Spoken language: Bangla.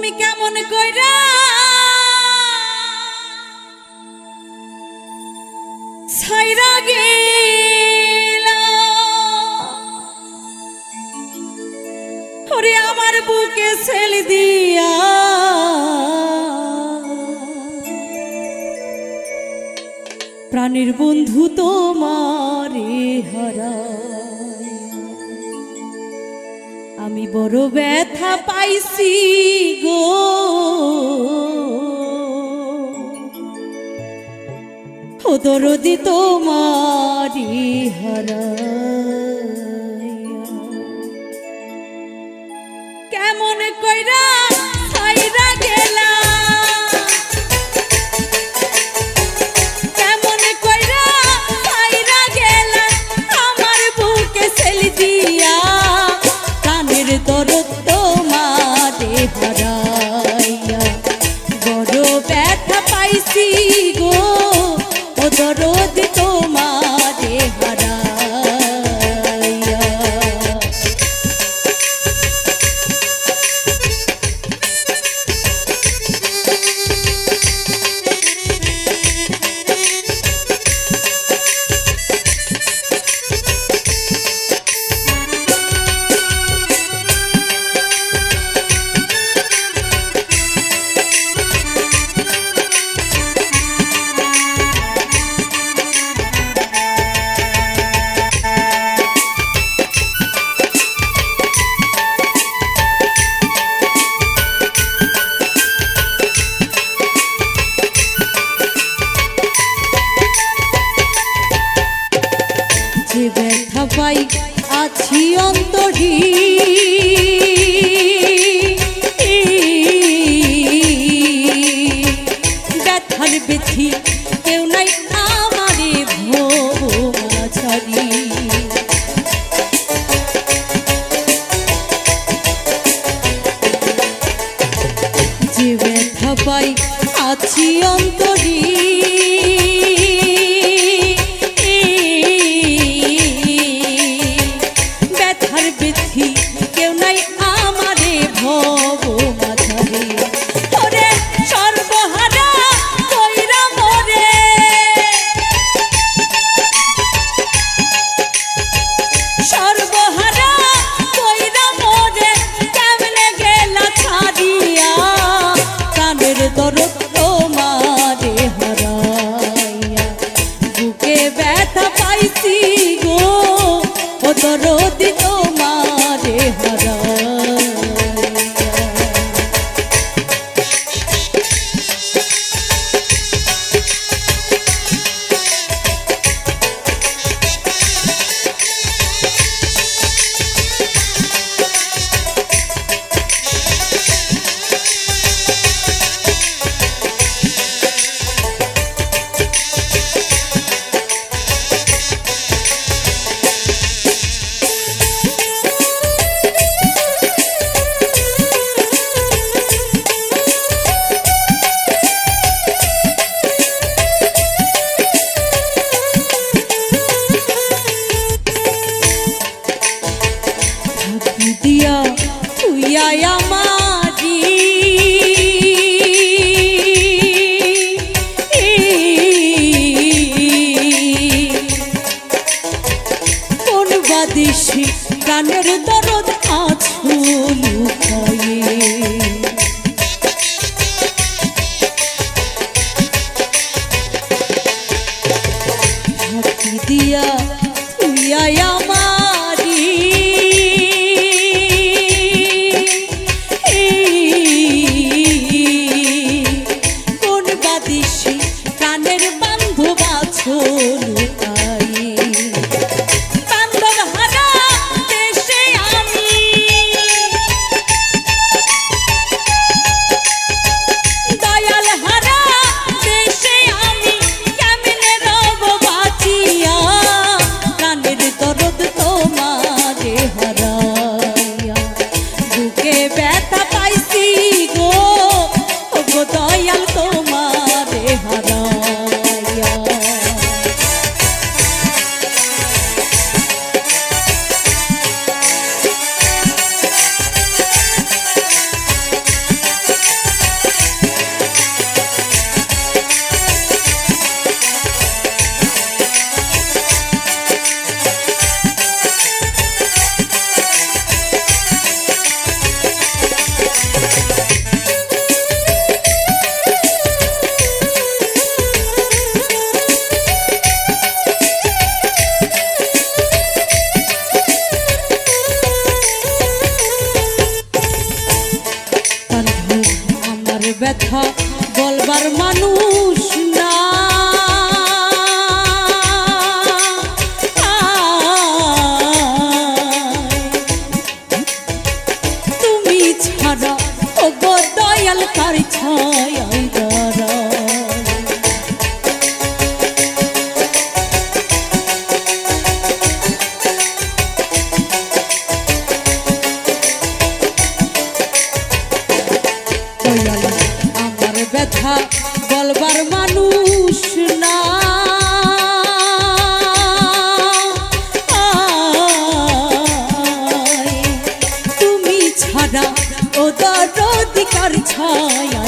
তুমি কেমন কইরা? ছাইরা গেলা। ওরে আমার বুকে ছেল দিয়া। প্রাণের বন্ধু তোমারে হারায় আমি বড় ব্যথা পাইছি গো। দরদি তোমারি হারাইয়া। কেমন কইরা যে ব্যথা পাই আছি অন্তরি। ব্যথার বেছি কেউ নাই আমারে ভোগ যে ব্যথা পাইছি গো। ও দরদ তোমারে গানের দরদ আছো লুকায়ে ফাঁকি দিয়া তুইয়া আমারি। কোন বাদিসি প্রাণের বান্ধব আবার মানুষ কথা বলবার মানুষ না। তুমি ছাড়া ও দরদিকার ছায়া?